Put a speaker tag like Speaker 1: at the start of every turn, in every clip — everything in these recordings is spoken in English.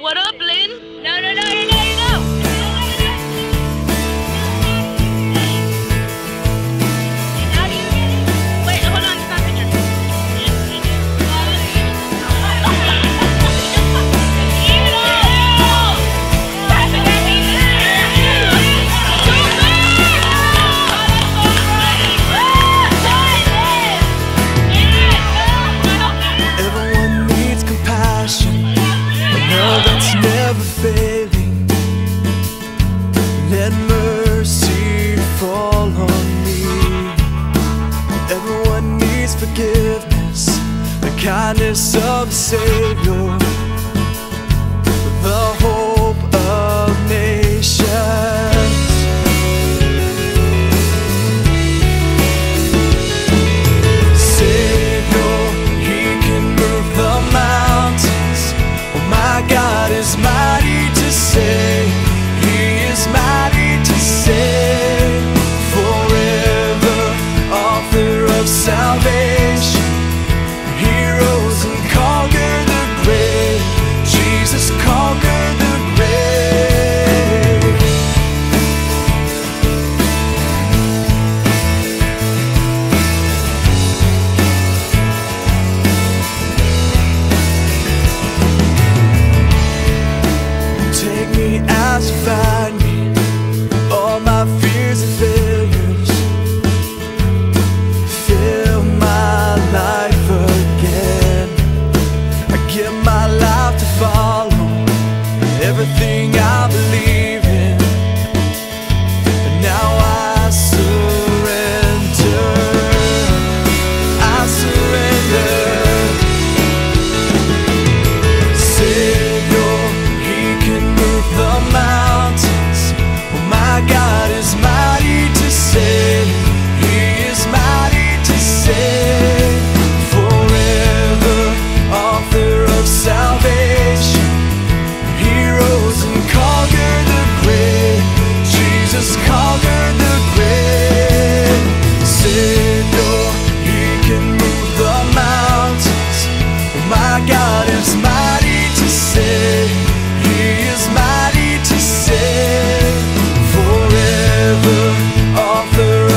Speaker 1: What up, Lynn? No, no.
Speaker 2: fall on me. Everyone needs forgiveness, the kindness of the Savior.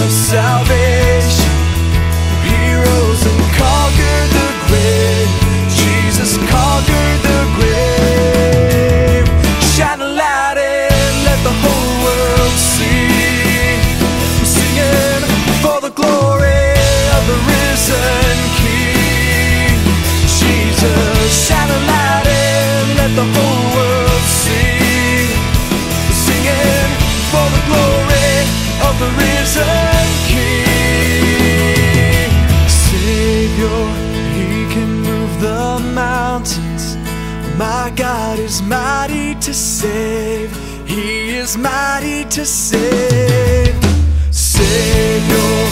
Speaker 2: of salvation. mighty to save. He is mighty to save. Savior.